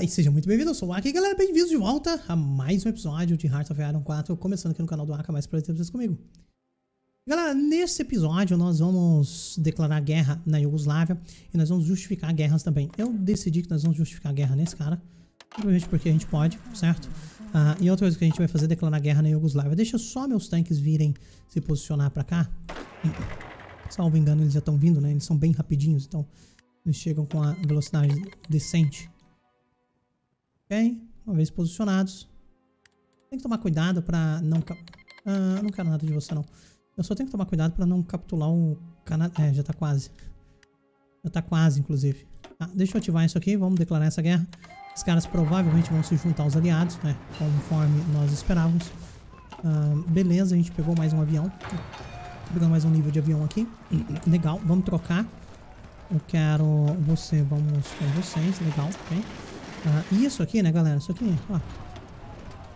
Olá e seja muito bem-vindo, eu sou o Aka e galera, bem-vindos de volta a mais um episódio de Hearts of Iron 4, começando aqui no canal do Aka, mais prazer ter vocês comigo. Galera, nesse episódio nós vamos declarar guerra na Iugoslávia e nós vamos justificar guerras também. Eu decidi que nós vamos justificar guerra nesse cara, simplesmente porque a gente pode, certo? Uh, e outra coisa que a gente vai fazer é declarar guerra na Iugoslávia. Deixa só meus tanques virem se posicionar pra cá. Salvo engano, eles já estão vindo, né? Eles são bem rapidinhos, então eles chegam com a velocidade decente. Ok? Uma vez posicionados. Tem que tomar cuidado pra não... Ah, não quero nada de você, não. Eu só tenho que tomar cuidado pra não capturar o. É, já tá quase. Já tá quase, inclusive. Ah, deixa eu ativar isso aqui. Vamos declarar essa guerra. Os caras provavelmente vão se juntar aos aliados, né? Conforme nós esperávamos. Ah, beleza, a gente pegou mais um avião. Pegando mais um nível de avião aqui. Legal, vamos trocar. Eu quero você, vamos com vocês. Legal, ok. Ah, isso aqui, né, galera? Isso aqui, ó.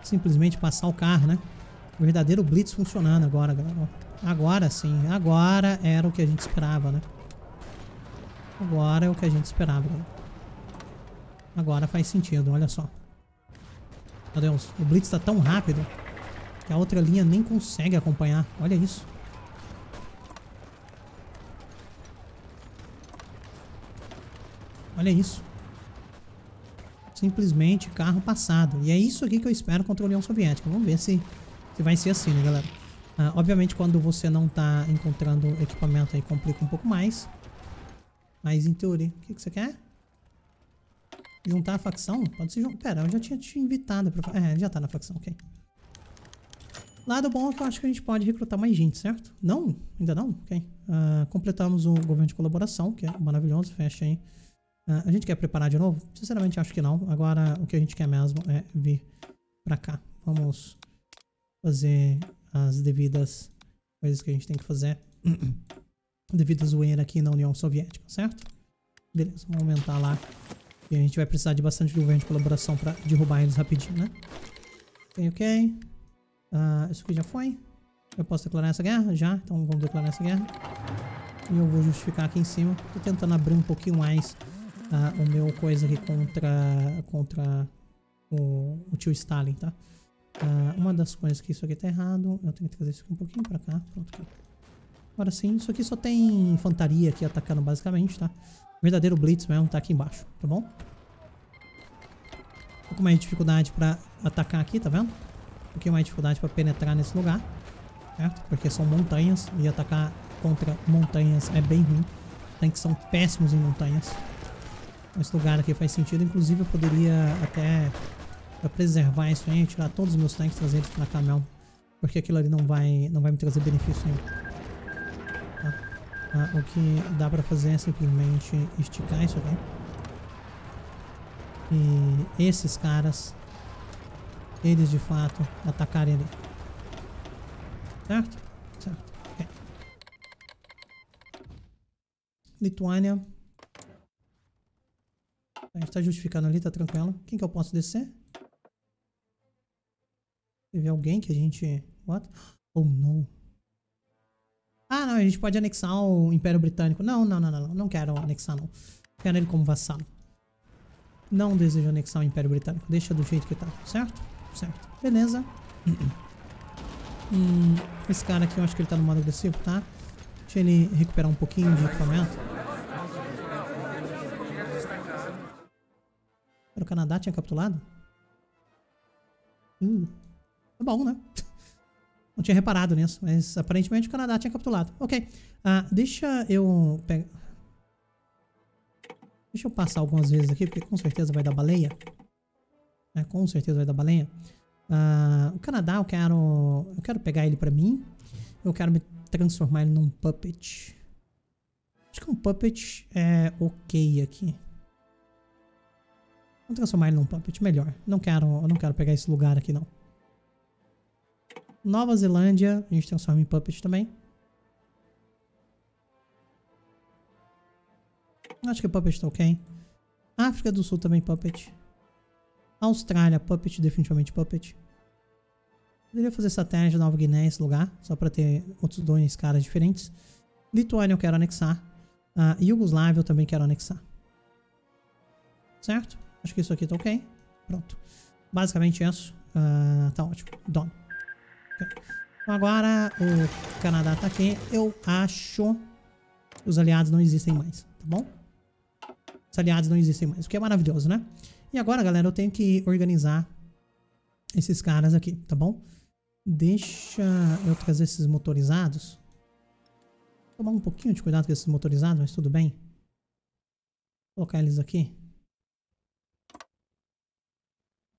Simplesmente passar o carro, né? O verdadeiro Blitz funcionando agora, galera. Agora sim. Agora era o que a gente esperava, né? Agora é o que a gente esperava, galera. Agora faz sentido, olha só. Meu Deus, o Blitz tá tão rápido que a outra linha nem consegue acompanhar. Olha isso. Olha isso. Simplesmente carro passado. E é isso aqui que eu espero contra a União Soviética. Vamos ver se, se vai ser assim, né, galera? Ah, obviamente, quando você não tá encontrando equipamento aí, complica um pouco mais. Mas, em teoria, o que, que você quer? Juntar a facção? Pode se juntar. Pera, eu já tinha te invitado pra... É, já tá na facção, ok. Lado bom é que eu acho que a gente pode recrutar mais gente, certo? Não? Ainda não? Ok. Uh, completamos o governo de colaboração, que é maravilhoso. Fecha aí. Uh, a gente quer preparar de novo? Sinceramente, acho que não. Agora, o que a gente quer mesmo é vir pra cá. Vamos fazer as devidas coisas que a gente tem que fazer. devido zoeira aqui na União Soviética, certo? Beleza, vamos aumentar lá. E a gente vai precisar de bastante governo de colaboração pra derrubar eles rapidinho, né? Ok, ok. Uh, isso aqui já foi. Eu posso declarar essa guerra? Já. Então vamos declarar essa guerra. E eu vou justificar aqui em cima. Tô tentando abrir um pouquinho mais uh, o meu coisa aqui contra, contra o, o tio Stalin, tá? Uma das coisas que isso aqui tá errado. Eu tenho que trazer isso aqui um pouquinho pra cá. Pronto. Aqui. Agora sim, isso aqui só tem infantaria aqui atacando basicamente, tá? Verdadeiro Blitz mesmo tá aqui embaixo, tá bom? Um pouco mais de dificuldade pra atacar aqui, tá vendo? Um pouquinho mais de dificuldade pra penetrar nesse lugar, certo? Porque são montanhas e atacar contra montanhas é bem ruim. Tanques são péssimos em montanhas. Esse lugar aqui faz sentido, inclusive eu poderia até preservar isso aí, tirar todos os meus tanques e trazer eles pra cá mesmo. Porque aquilo ali não vai, não vai me trazer benefício nenhum. Ah, o que dá pra fazer é simplesmente esticar isso aqui. E esses caras, eles de fato atacarem ali. Certo? Certo. Okay. Lituânia. A gente tá justificando ali, tá tranquilo. Quem que eu posso descer? Teve alguém que a gente... What? Oh, não. Ah, não, a gente pode anexar o Império Britânico. Não, não, não, não, não quero anexar, não. Quero ele como vassalo. Não desejo anexar o Império Britânico. Deixa do jeito que tá, certo? Certo. Beleza. Hum, esse cara aqui, eu acho que ele tá no modo agressivo, tá? Deixa ele recuperar um pouquinho de equipamento. O Canadá tinha capitulado? Hum, tá bom, né? Não tinha reparado nisso, mas aparentemente o Canadá tinha capitulado. Ok. Ah, deixa eu pegar... Deixa eu passar algumas vezes aqui, porque com certeza vai dar baleia. É, com certeza vai dar baleia. Ah, o Canadá, eu quero... Eu quero pegar ele pra mim. Eu quero me transformar ele num puppet. Acho que um puppet é ok aqui. Vou transformar ele num puppet melhor. Não quero, não quero pegar esse lugar aqui, não. Nova Zelândia, a gente transforma em Puppet também. Acho que Puppet tá ok. África do Sul também Puppet. Austrália, Puppet, definitivamente Puppet. Poderia fazer estratégia Nova Guiné esse lugar, só pra ter outros dois caras diferentes. Lituânia eu quero anexar. Uh, Iugoslávia eu também quero anexar. Certo? Acho que isso aqui tá ok. Pronto. Basicamente isso. Uh, tá ótimo. Done. Okay. Então agora o Canadá tá aqui. Eu acho que os aliados não existem mais, tá bom? Os aliados não existem mais, o que é maravilhoso, né? E agora, galera, eu tenho que organizar esses caras aqui, tá bom? Deixa eu trazer esses motorizados. Tomar um pouquinho de cuidado com esses motorizados, mas tudo bem. Vou colocar eles aqui.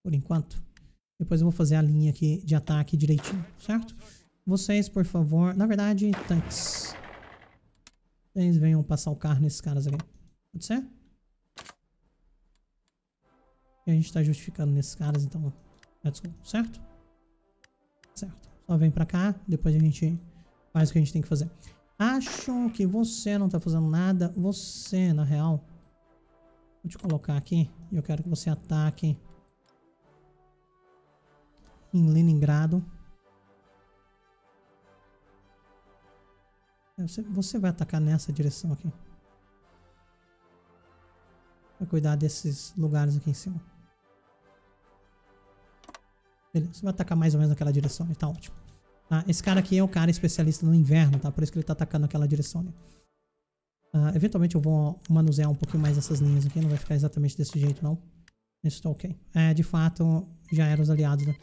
Por enquanto. Depois eu vou fazer a linha aqui de ataque direitinho, certo? Vocês, por favor... Na verdade, tanques. Vocês venham passar o carro nesses caras aqui. Pode ser? E a gente tá justificando nesses caras, então... Let's go, certo? Certo. Só vem pra cá, depois a gente faz o que a gente tem que fazer. Acho que você não tá fazendo nada. Você, na real... Vou te colocar aqui. E eu quero que você ataque em Leningrado. É, você, vai atacar nessa direção aqui. Vai cuidar desses lugares aqui em cima. Beleza, você vai atacar mais ou menos naquela direção, tá ótimo. Tá? Esse cara aqui é o cara especialista no inverno, tá? Por isso que ele tá atacando naquela direção ali. Uh, eventualmente eu vou manusear um pouquinho mais essas linhas aqui, não vai ficar exatamente desse jeito não. Isso tá ok. É, de fato, já eram os aliados, né?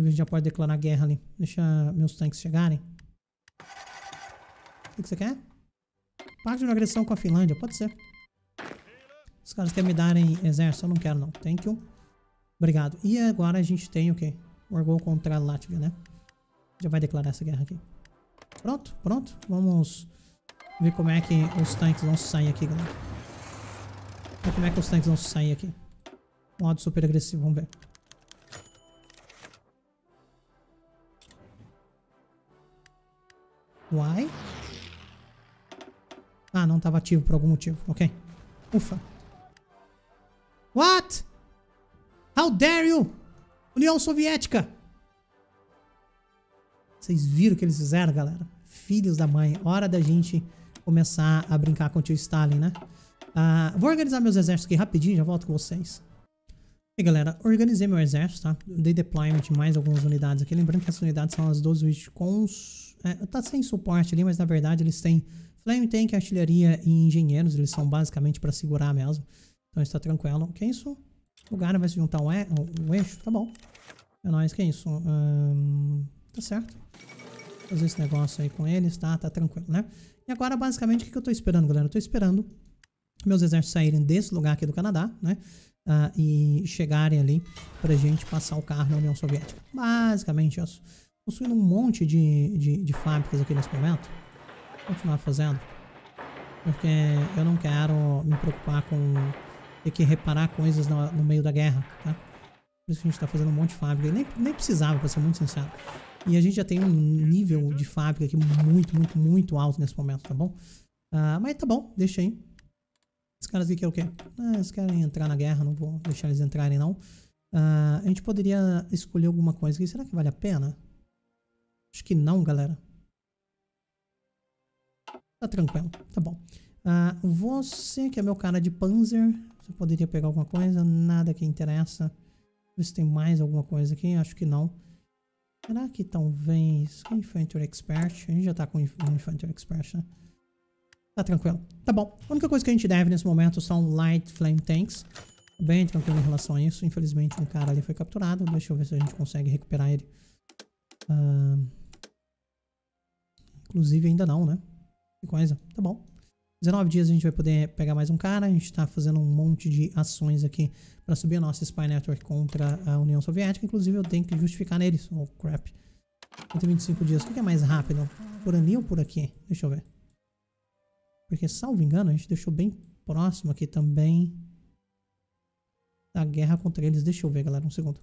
A gente já pode declarar guerra ali. Deixa meus tanques chegarem. O que você quer? Parte de uma agressão com a Finlândia. Pode ser. Os caras querem me darem exército. Eu não quero, não. Thank you. Obrigado. E agora a gente tem o quê? Orgol contra a Látvia, né? Já vai declarar essa guerra aqui. Pronto, pronto. Vamos ver como é que os tanques vão sair aqui, galera. Ver como é que os tanques vão sair aqui. Modo super agressivo, vamos ver. Why? Ah, não estava ativo por algum motivo. Ok. Ufa. What? How dare you? União Soviética. Vocês viram o que eles fizeram, galera? Filhos da mãe. Hora da gente começar a brincar com o tio Stalin, né? Uh, vou organizar meus exércitos aqui rapidinho, já volto com vocês. E galera, organizei meu exército, tá? Dei deployment de mais algumas unidades aqui. Lembrando que essas unidades são as 12 Witchcons é, tá sem suporte ali, mas na verdade eles têm Flame Tank, artilharia e engenheiros. Eles são basicamente para segurar mesmo. Então está tranquilo. Que isso? O Gara vai se juntar um, e, um, eixo? Tá bom. É nóis, que isso? Tá certo. Fazer esse negócio aí com eles, tá? Tá tranquilo, né? E agora, basicamente, o que, que eu tô esperando, galera? Eu tô esperando meus exércitos saírem desse lugar aqui do Canadá, né? Uh, e chegarem ali pra gente passar o carro na União Soviética. Basicamente isso construindo um monte de, de, de fábricas aqui nesse momento. Vou continuar fazendo. Porque eu não quero me preocupar com ter que reparar coisas no, no meio da guerra, tá? Por isso que a gente está fazendo um monte de fábrica. Nem, nem precisava, para ser muito sincero. E a gente já tem um nível de fábrica aqui muito, muito, muito alto nesse momento, tá bom? Uh, mas tá bom, deixa aí. Os caras aqui querem o quê? Ah, eles querem entrar na guerra, não vou deixar eles entrarem não. Uh, a gente poderia escolher alguma coisa aqui. Será que vale a pena? Acho que não, galera. Tá tranquilo, tá bom. Uh, você que é meu cara de Panzer, você poderia pegar alguma coisa? Nada que interessa. Ver se tem mais alguma coisa aqui. Acho que não. Será que talvez... Infantry Expert? A gente já tá com Infantry Expert, né? Tá tranquilo. Tá bom. A única coisa que a gente deve nesse momento são Light Flame Tanks. Bem tranquilo em relação a isso. Infelizmente um cara ali foi capturado. Deixa eu ver se a gente consegue recuperar ele. Uh... Inclusive ainda não, né? Que coisa. Tá bom. 19 dias a gente vai poder pegar mais um cara. A gente tá fazendo um monte de ações aqui para subir a nossa Spy Network contra a União Soviética. Inclusive eu tenho que justificar neles. Oh, crap. 125 dias. O que é mais rápido? Por ali ou por aqui? Deixa eu ver. Porque, salvo engano, a gente deixou bem próximo aqui também da guerra contra eles. Deixa eu ver, galera, um segundo.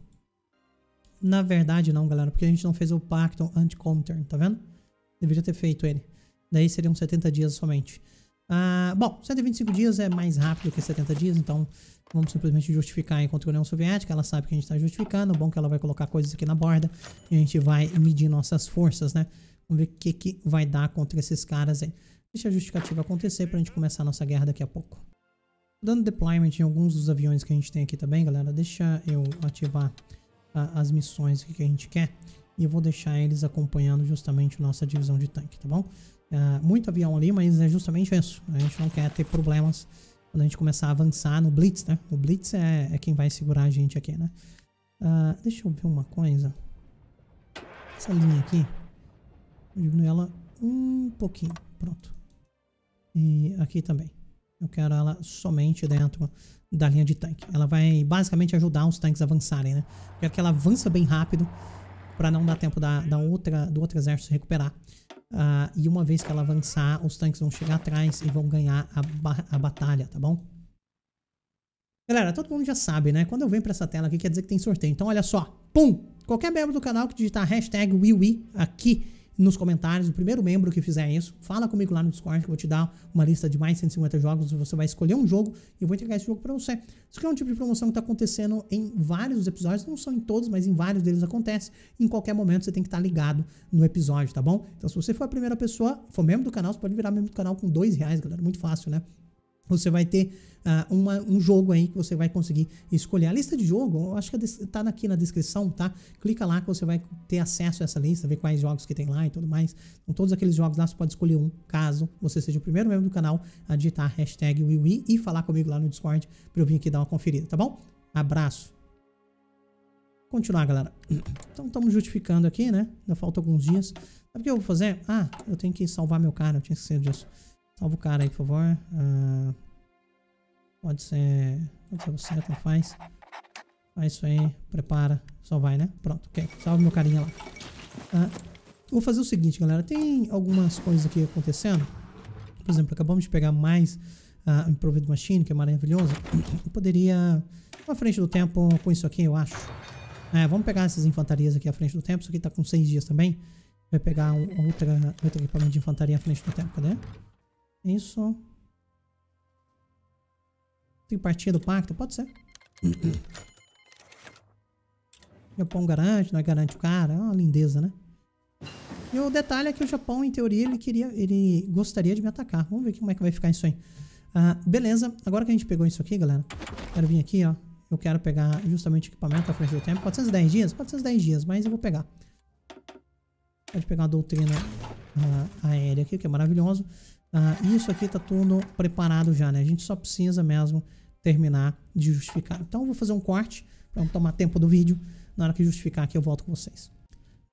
Na verdade, não, galera, porque a gente não fez o pacto anti-counter, tá vendo? Deveria ter feito ele. Daí seriam 70 dias somente. Ah, bom, 125 dias é mais rápido que 70 dias, então vamos simplesmente justificar contra a União Soviética. Ela sabe que a gente está justificando. Bom que ela vai colocar coisas aqui na borda e a gente vai medir nossas forças, né? Vamos ver o que, que vai dar contra esses caras aí. Deixa a justificativa acontecer para a gente começar a nossa guerra daqui a pouco. Dando deployment em alguns dos aviões que a gente tem aqui também, galera. Deixa eu ativar uh, as missões que a gente quer. E eu vou deixar eles acompanhando justamente nossa divisão de tanque, tá bom? Uh, muito avião ali, mas é justamente isso. A gente não quer ter problemas quando a gente começar a avançar no Blitz, né? O Blitz é, é quem vai segurar a gente aqui, né? Uh, deixa eu ver uma coisa. Essa linha aqui, vou diminuir ela um pouquinho. Pronto. E aqui também. Eu quero ela somente dentro da linha de tanque. Ela vai basicamente ajudar os tanques a avançarem, né? Eu quero que ela avança bem rápido para não dar tempo da, da outra, do outro exército se recuperar. Uh, e uma vez que ela avançar, os tanques vão chegar atrás e vão ganhar a, a batalha, tá bom? Galera, todo mundo já sabe, né? Quando eu venho pra essa tela aqui, quer dizer que tem sorteio. Então, olha só. Pum! Qualquer membro do canal que digitar hashtag WiiWi aqui nos comentários, o primeiro membro que fizer isso, fala comigo lá no Discord que eu vou te dar uma lista de mais de 150 jogos, você vai escolher um jogo e eu vou entregar esse jogo para você. Isso aqui é um tipo de promoção que está acontecendo em vários episódios, não são em todos, mas em vários deles acontece. Em qualquer momento você tem que estar tá ligado no episódio, tá bom? Então se você for a primeira pessoa, for membro do canal, você pode virar membro do canal com dois reais, galera, muito fácil, né? Você vai ter uh, uma, um jogo aí que você vai conseguir escolher. A lista de jogo, eu acho que está aqui na descrição, tá? Clica lá que você vai ter acesso a essa lista, ver quais jogos que tem lá e tudo mais. Então, todos aqueles jogos lá, você pode escolher um, caso você seja o primeiro membro do canal a digitar hashtag WiiWi e falar comigo lá no Discord para eu vir aqui dar uma conferida, tá bom? Abraço. Continuar, galera. Então, estamos justificando aqui, né? Ainda falta alguns dias. Sabe o que eu vou fazer? Ah, eu tenho que salvar meu cara, eu tinha esquecido disso. Salva o cara aí, por favor. Uh, Pode ser. Pode ser você, tanto faz. Faz isso aí, prepara. Só vai, né? Pronto, ok. Salve meu carinha lá. Ah, vou fazer o seguinte, galera. Tem algumas coisas aqui acontecendo. Por exemplo, acabamos de pegar mais uh, Improved Machine, que é maravilhoso. Eu poderia. À frente do tempo com isso aqui, eu acho. É, vamos pegar essas infantarias aqui à frente do tempo. Isso aqui tá com 6 dias também. Vai pegar um, outra, outro equipamento de infantaria à frente do tempo. Cadê? Isso. Tem partir do pacto? Pode ser. Japão garante, não é garante o cara. É uma lindeza, né? E o detalhe é que o Japão, em teoria, ele queria, ele gostaria de me atacar. Vamos ver como é que vai ficar isso aí. Ah, beleza, agora que a gente pegou isso aqui, galera, quero vir aqui, ó. Eu quero pegar justamente o equipamento à frente do tempo. 410 dias? 410 dias, mas eu vou pegar. Pode pegar a doutrina uh, aérea aqui, que é maravilhoso. Uh, isso aqui tá tudo preparado já, né? A gente só precisa mesmo terminar de justificar. Então eu vou fazer um corte para não tomar tempo do vídeo. Na hora que justificar aqui eu volto com vocês.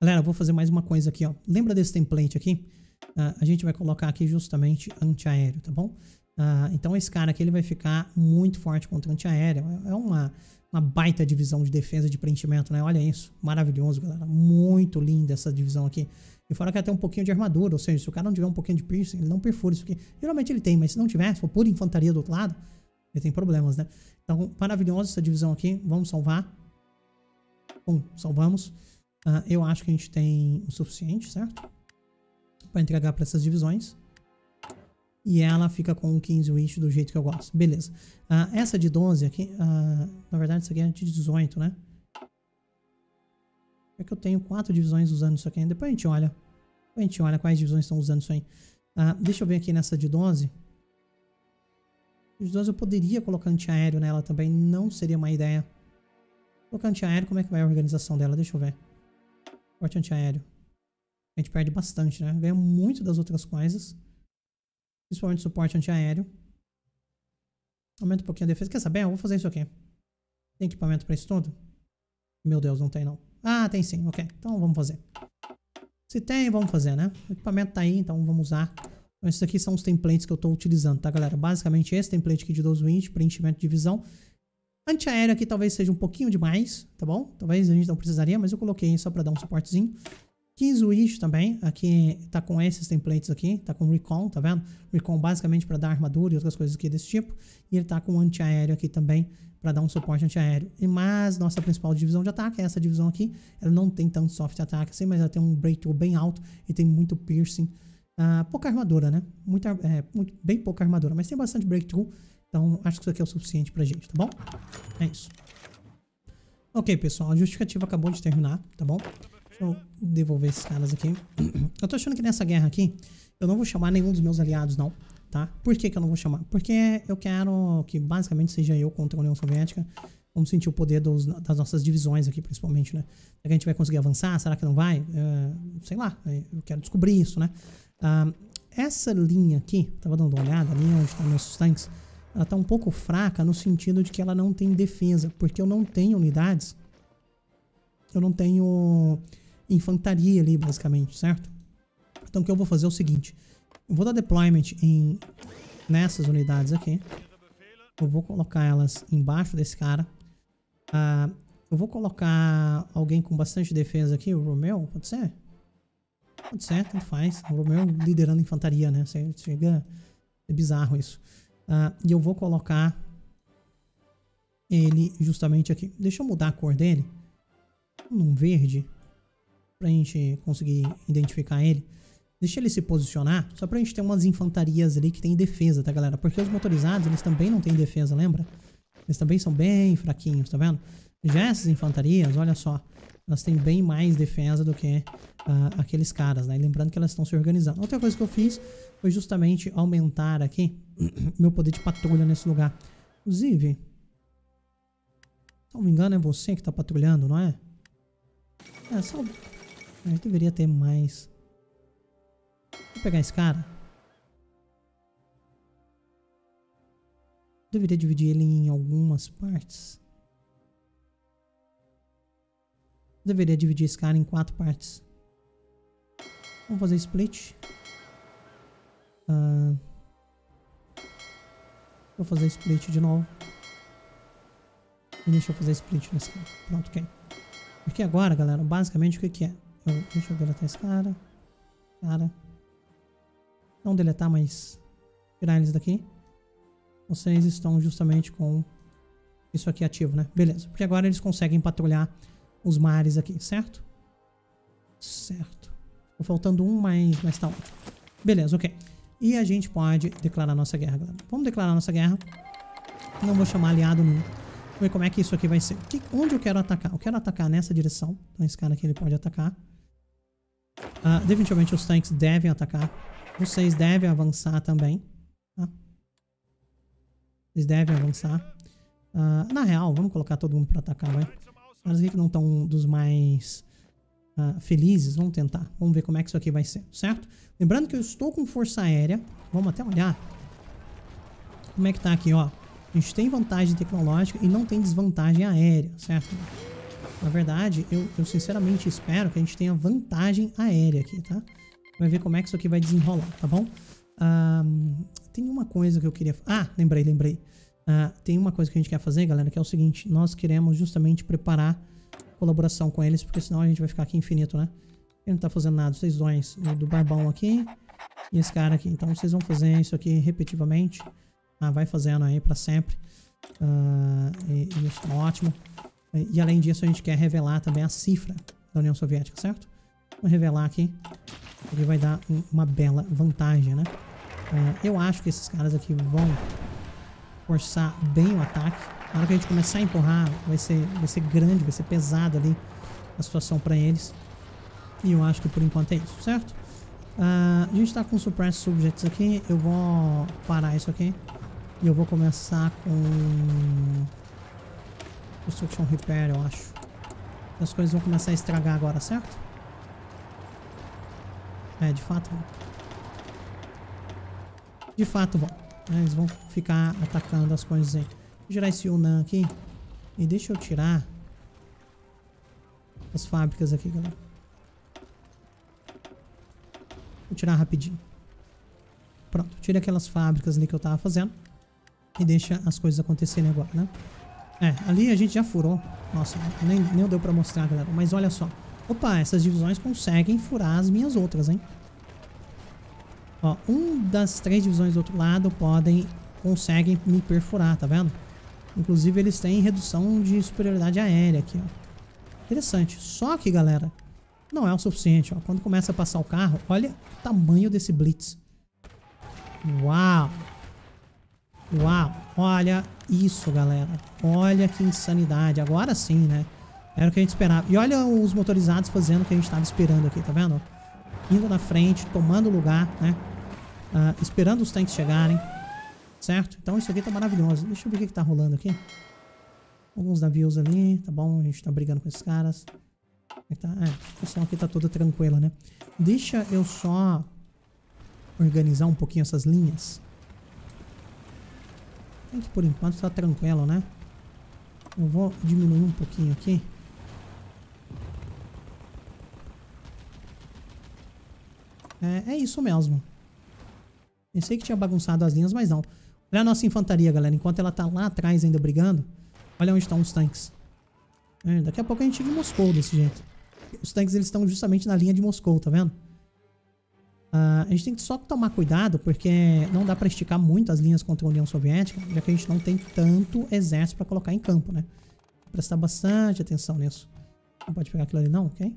Galera, eu vou fazer mais uma coisa aqui, ó. Lembra desse template aqui? Uh, a gente vai colocar aqui justamente antiaéreo, tá bom? Uh, então esse cara aqui ele vai ficar muito forte contra antiaéreo. É uma, uma baita divisão de defesa de preenchimento, né? Olha isso. Maravilhoso, galera. Muito linda essa divisão aqui. E fora que ela tem um pouquinho de armadura, ou seja, se o cara não tiver um pouquinho de piercing, ele não perfura isso aqui. Geralmente ele tem, mas se não tiver, se for pura infantaria do outro lado, ele tem problemas, né? Então, maravilhosa essa divisão aqui. Vamos salvar. Bom, salvamos. Uh, eu acho que a gente tem o suficiente, certo? Para entregar para essas divisões. E ela fica com 15 wish do jeito que eu gosto. Beleza. Uh, essa de 12 aqui, uh, na verdade, isso aqui é de 18, né? É que eu tenho quatro divisões usando isso aqui. Depois a gente olha. Depois a gente olha quais divisões estão usando isso aí. Uh, deixa eu ver aqui nessa de 12. De 12 eu poderia colocar antiaéreo nela também. Não seria uma ideia. Colocar antiaéreo, como é que vai a organização dela? Deixa eu ver. Forte antiaéreo. A gente perde bastante, né? Ganha muito das outras coisas. Principalmente suporte antiaéreo. Aumenta um pouquinho a defesa. Quer saber? Eu vou fazer isso aqui. Tem equipamento para isso tudo? Meu Deus, não tem não. Ah, tem sim, ok. Então vamos fazer. Se tem, vamos fazer, né? O equipamento tá aí, então vamos usar. Então, esses aqui são os templates que eu estou utilizando, tá, galera? Basicamente esse template aqui de 12 wins, preenchimento de visão. Antiaéreo aqui talvez seja um pouquinho demais, tá bom? Talvez a gente não precisaria, mas eu coloquei só para dar um suportezinho. 15 wish também, aqui tá com esses templates aqui, tá com recon, tá vendo? Recon basicamente para dar armadura e outras coisas aqui desse tipo. E ele tá com antiaéreo aqui também, para dar um suporte antiaéreo. Mas nossa principal divisão de ataque, essa divisão aqui, ela não tem tanto soft ataque assim, mas ela tem um breakthrough bem alto e tem muito piercing. Uh, pouca armadura, né? Muita, é, muito, bem pouca armadura, mas tem bastante breakthrough. Então acho que isso aqui é o suficiente pra gente, tá bom? É isso. Ok, pessoal, a justificativa acabou de terminar, tá bom? Deixa eu devolver esses caras aqui. Eu tô achando que nessa guerra aqui, eu não vou chamar nenhum dos meus aliados, não tá? Por que, que eu não vou chamar? Porque eu quero que basicamente seja eu contra a União Soviética. Vamos sentir o poder dos, das nossas divisões aqui, principalmente, né? Será que a gente vai conseguir avançar? Será que não vai? Uh, sei lá, eu quero descobrir isso, né? Uh, essa linha aqui, tava dando uma olhada, a linha onde estão nossos tanques, ela tá um pouco fraca no sentido de que ela não tem defesa, porque eu não tenho unidades, eu não tenho infantaria ali, basicamente, certo? Então o que eu vou fazer é o seguinte, vou dar deployment em, nessas unidades aqui, eu vou colocar elas embaixo desse cara, uh, eu vou colocar alguém com bastante defesa aqui, o Romeo, pode ser? Pode ser, tanto faz. O Romeo liderando infantaria, né? Chega... É bizarro isso. Uh, e eu vou colocar ele justamente aqui. Deixa eu mudar a cor dele. Num verde. Pra gente conseguir identificar ele. Deixa ele se posicionar. Só pra gente ter umas infantarias ali que tem defesa, tá, galera? Porque os motorizados, eles também não têm defesa, lembra? Eles também são bem fraquinhos, tá vendo? Já essas infantarias, olha só elas têm bem mais defesa do que uh, aqueles caras, né? E lembrando que elas estão se organizando. Outra coisa que eu fiz foi justamente aumentar aqui meu poder de patrulha nesse lugar. Inclusive, se não me engano é você que está patrulhando, não é? É, só... Gente deveria ter mais... Vou pegar esse cara. Deveria dividir ele em algumas partes. deveria dividir esse cara em quatro partes. Vamos fazer split. Uh, vou fazer split de novo. E deixa eu fazer split nesse cara. Pronto, ok. Porque agora, galera, basicamente o que, que é? Eu, deixa eu deletar esse cara. Cara. Não deletar, mas tirar eles daqui. Vocês estão justamente com isso aqui ativo, né? Beleza. Porque agora eles conseguem patrulhar os mares aqui, certo? Certo. Ficou faltando um, mas, mas tá ótimo. Beleza, ok. E a gente pode declarar nossa guerra, galera. Vamos declarar nossa guerra. Não vou chamar aliado nenhum. Vamos ver como é que isso aqui vai ser. Que, onde eu quero atacar? Eu quero atacar nessa direção. Então esse cara aqui ele pode atacar. Uh, definitivamente os tanques devem atacar. Vocês devem avançar também. Tá? Vocês devem avançar. Uh, na real, vamos colocar todo mundo para atacar, vai caras que não estão dos mais uh, felizes, vamos tentar. Vamos ver como é que isso aqui vai ser, certo? Lembrando que eu estou com força aérea. Vamos até olhar. Como é que tá aqui, ó. A gente tem vantagem tecnológica e não tem desvantagem aérea, certo? Na verdade, eu, eu sinceramente espero que a gente tenha vantagem aérea aqui, tá? Vai ver como é que isso aqui vai desenrolar, tá bom? Um, tem uma coisa que eu queria... Ah, lembrei, lembrei. Uh, tem uma coisa que a gente quer fazer, galera, que é o seguinte. Nós queremos justamente preparar colaboração com eles, porque senão a gente vai ficar aqui infinito, né? Ele não tá fazendo nada. Vocês dois, do barbão aqui e esse cara aqui. Então vocês vão fazer isso aqui repetitivamente. Ah, vai fazendo aí pra sempre. Uh, e, e isso tá ótimo. E, além disso, a gente quer revelar também a cifra da União Soviética, certo? Vou revelar aqui. Ele vai dar um, uma bela vantagem, né? Uh, eu acho que esses caras aqui vão forçar bem o ataque. Na hora que a gente começar a empurrar, vai ser, vai ser grande, vai ser pesado ali a situação para eles. E eu acho que por enquanto é isso, certo? Uh, a gente tá com Suppress Subjects aqui. Eu vou parar isso aqui. E eu vou começar com... Construction Repair, eu acho. As coisas vão começar a estragar agora, certo? É, de fato vão. De fato vão. Eles vão ficar atacando as coisas aí. Vou tirar esse Unan aqui. E deixa eu tirar as fábricas aqui, galera. Vou tirar rapidinho. Pronto, tira aquelas fábricas ali que eu tava fazendo. E deixa as coisas acontecerem agora, né? É, ali a gente já furou. Nossa, nem, nem deu pra mostrar, galera. Mas olha só. Opa, essas divisões conseguem furar as minhas outras, hein? Ó, um das três divisões do outro lado podem, conseguem me perfurar, tá vendo? Inclusive eles têm redução de superioridade aérea aqui, ó. Interessante. Só que, galera, não é o suficiente, ó. Quando começa a passar o carro, olha o tamanho desse blitz. Uau! Uau! Olha isso, galera. Olha que insanidade. Agora sim, né? Era o que a gente esperava. E olha os motorizados fazendo o que a gente estava esperando aqui, tá vendo? Indo na frente, tomando lugar, né? uh, esperando os tanques chegarem, certo? Então isso aqui tá maravilhoso. Deixa eu ver o que, que tá rolando aqui. Alguns navios ali, tá bom? A gente tá brigando com esses caras. É, tá, é, a situação aqui tá toda tranquila, né? Deixa eu só organizar um pouquinho essas linhas. Que por enquanto tá tranquilo, né? Eu vou diminuir um pouquinho aqui. É, é isso mesmo. Pensei que tinha bagunçado as linhas, mas não. Olha a nossa infantaria, galera. Enquanto ela tá lá atrás ainda brigando, olha onde estão os tanques. É, daqui a pouco a gente chega em Moscou desse jeito. Os tanques eles estão justamente na linha de Moscou, tá vendo? Uh, a gente tem que só tomar cuidado, porque não dá para esticar muito as linhas contra a União Soviética, já que a gente não tem tanto exército para colocar em campo, né? Prestar bastante atenção nisso. Não pode pegar aquilo ali não, ok?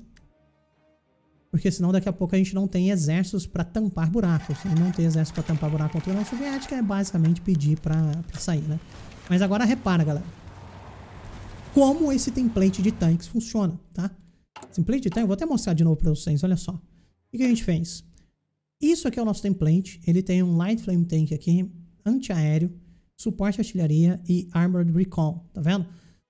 Porque senão daqui a pouco a gente não tem exércitos para tampar buracos. E não ter exército para tampar buraco contra a União Soviética é basicamente pedir para sair, né? Mas agora repara, galera. Como esse template de tanques funciona, tá? Template de tanque, eu vou até mostrar de novo para vocês, olha só. O que a gente fez? Isso aqui é o nosso template. Ele tem um Light Flame Tank aqui, antiaéreo, suporte artilharia e Armored Recon, tá vendo?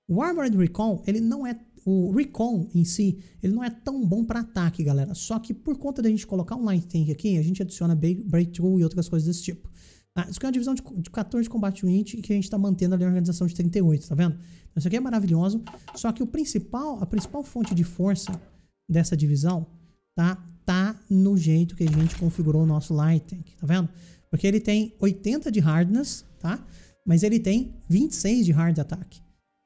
O Armored Recon, ele não é o Recon em si, ele não é tão bom para ataque, galera. Só que por conta da gente colocar um Light Tank aqui, a gente adiciona Breakthrough e outras coisas desse tipo. Ah, isso aqui é uma divisão de, de 14 Combat Unit que a gente está mantendo ali a organização de 38, tá vendo? Então, isso aqui é maravilhoso. Só que o principal, a principal fonte de força dessa divisão, tá? Tá no jeito que a gente configurou o nosso Light Tank, tá vendo? Porque ele tem 80 de hardness, tá? Mas ele tem 26 de hard attack.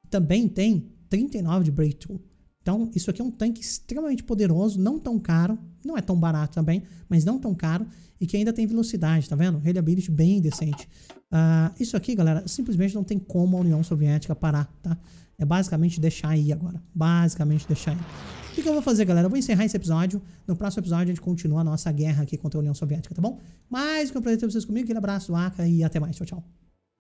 Também tem 39 de breakthrough. Então, isso aqui é um tanque extremamente poderoso, não tão caro, não é tão barato também, mas não tão caro, e que ainda tem velocidade, tá vendo? Reliability bem decente. Uh, isso aqui, galera, simplesmente não tem como a União Soviética parar, tá? É basicamente deixar aí agora. Basicamente deixar aí. O que, que eu vou fazer, galera? Eu vou encerrar esse episódio. No próximo episódio, a gente continua a nossa guerra aqui contra a União Soviética, tá bom? Mais que um prazer ter vocês comigo. Aquele abraço, Aka, e até mais. Tchau, tchau.